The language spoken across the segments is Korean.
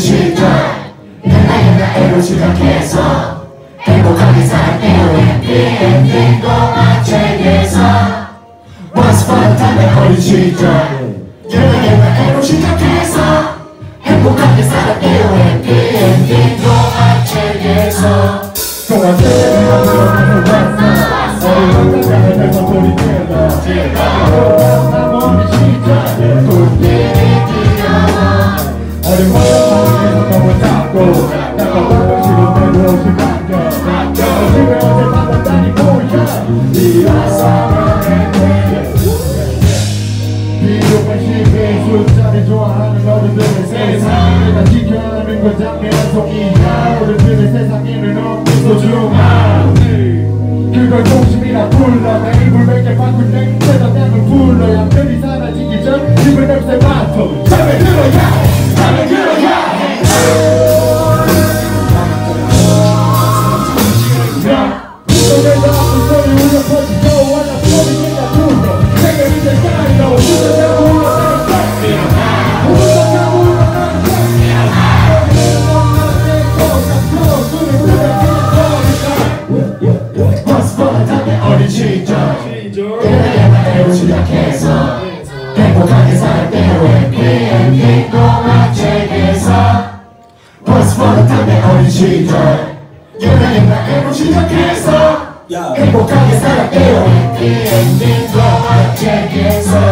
시절 옛날 옛날로 시작해서 행복하게 살았대요 해피엔딩 동화책에서 Once upon a time 내 어린 시절 옛날 옛날로 시작해서 행복하게 살았대요 해피엔딩 동화책에서 동화책에 만들어낸 왔 너무 작고 다가가고 싶은 대로 시간겨 집에 어제 받았다니 뭐야 일어서는 비록 관심이 숫자를 좋아하는 어른들의 세상을 다 지켜야 하는 건 장애한 송이야 어른들의 세상에는 없는 소중함 그걸 동심이라 불러. 내 입을 맺게 바꾼 냄새가 땀을 불러 양들 옛날로 시작해서 행복하게 살았대요 해피엔딩 동화책에서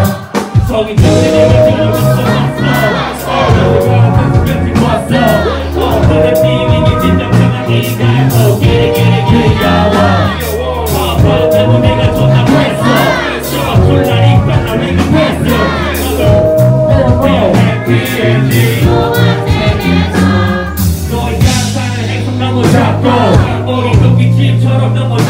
토끼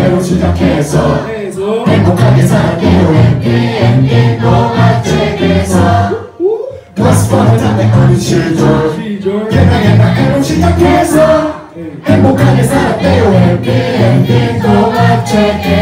옛날 옛날로 시작해서 행복하게 동화책에서. Once upon a time 내 어린 시절 옛날 옛날로 시작해서 행복하게 살았대요. 해피엔딩 동화책에서